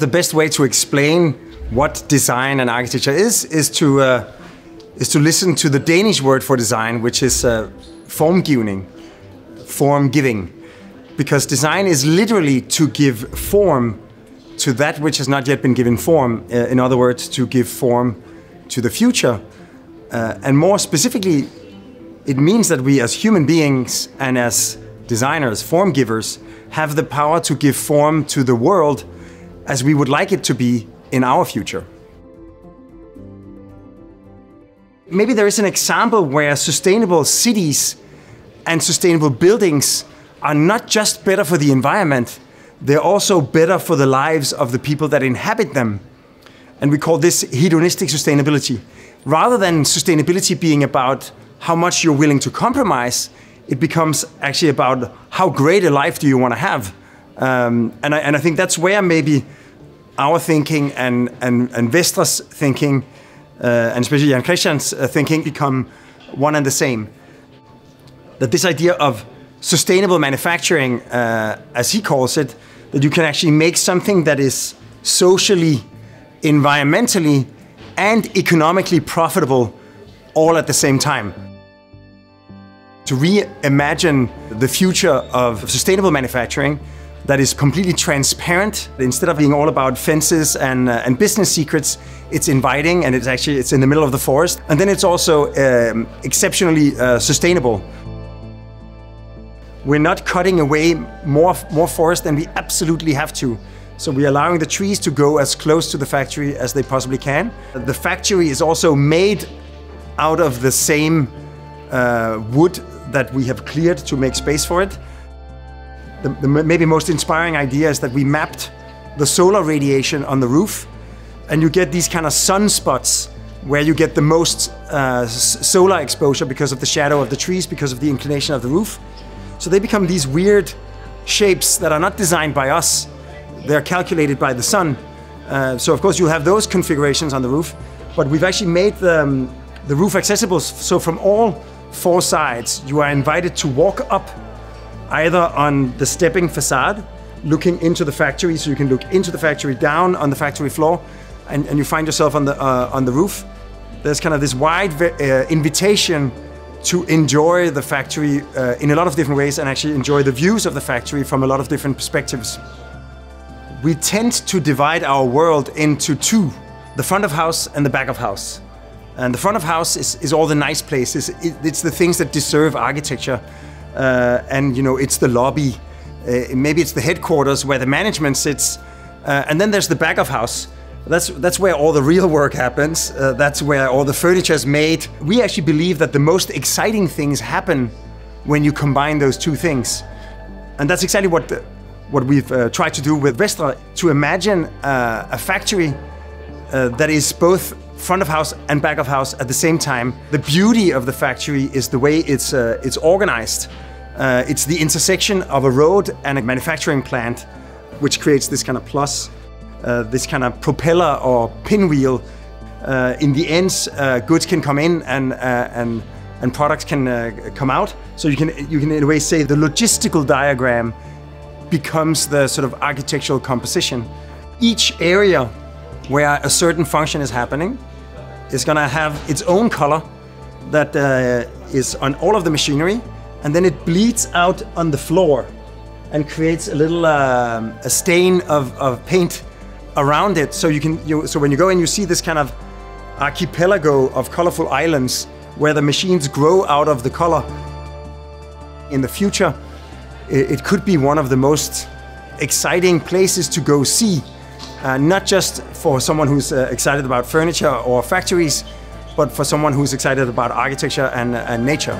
The best way to explain what design and architecture is is to uh, is to listen to the Danish word for design, which is uh, formgivning, form giving, because design is literally to give form to that which has not yet been given form. Uh, in other words, to give form to the future, uh, and more specifically, it means that we as human beings and as designers, form givers, have the power to give form to the world as we would like it to be in our future. Maybe there is an example where sustainable cities and sustainable buildings are not just better for the environment, they're also better for the lives of the people that inhabit them. And we call this hedonistic sustainability. Rather than sustainability being about how much you're willing to compromise, it becomes actually about how great a life do you want to have. Um, and, I, and I think that's where maybe our thinking and, and, and Vestre's thinking, uh, and especially Jan Christian's uh, thinking, become one and the same. That this idea of sustainable manufacturing, uh, as he calls it, that you can actually make something that is socially, environmentally, and economically profitable all at the same time. To reimagine the future of sustainable manufacturing that is completely transparent. Instead of being all about fences and, uh, and business secrets, it's inviting and it's actually it's in the middle of the forest. And then it's also um, exceptionally uh, sustainable. We're not cutting away more, more forest than we absolutely have to. So we're allowing the trees to go as close to the factory as they possibly can. The factory is also made out of the same uh, wood that we have cleared to make space for it. The, the maybe most inspiring idea is that we mapped the solar radiation on the roof and you get these kind of sunspots where you get the most uh, solar exposure because of the shadow of the trees, because of the inclination of the roof. So they become these weird shapes that are not designed by us, they're calculated by the sun. Uh, so of course you'll have those configurations on the roof, but we've actually made the, um, the roof accessible. So from all four sides, you are invited to walk up either on the stepping facade, looking into the factory, so you can look into the factory, down on the factory floor, and, and you find yourself on the, uh, on the roof. There's kind of this wide uh, invitation to enjoy the factory uh, in a lot of different ways and actually enjoy the views of the factory from a lot of different perspectives. We tend to divide our world into two, the front of house and the back of house. And the front of house is, is all the nice places. It, it's the things that deserve architecture uh, and you know it's the lobby, uh, maybe it's the headquarters where the management sits, uh, and then there's the back of house. That's that's where all the real work happens. Uh, that's where all the furniture is made. We actually believe that the most exciting things happen when you combine those two things, and that's exactly what the, what we've uh, tried to do with Vestre to imagine uh, a factory that is both front of house and back of house at the same time. The beauty of the factory is the way it's, uh, it's organized. Uh, it's the intersection of a road and a manufacturing plant, which creates this kind of plus, uh, this kind of propeller or pinwheel. Uh, in the ends, uh, goods can come in and, uh, and, and products can come out. So you can, you can in a way say the logistical diagram becomes the sort of architectural composition. Each area where a certain function is happening is gonna have its own color that uh, is on all of the machinery, and then it bleeds out on the floor and creates a little um, a stain of, of paint around it. So you can you, so when you go in, you see this kind of archipelago of colorful islands where the machines grow out of the color. In the future, it, it could be one of the most exciting places to go see uh, not just for someone who's uh, excited about furniture or factories, but for someone who's excited about architecture and, and nature.